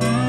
Bye.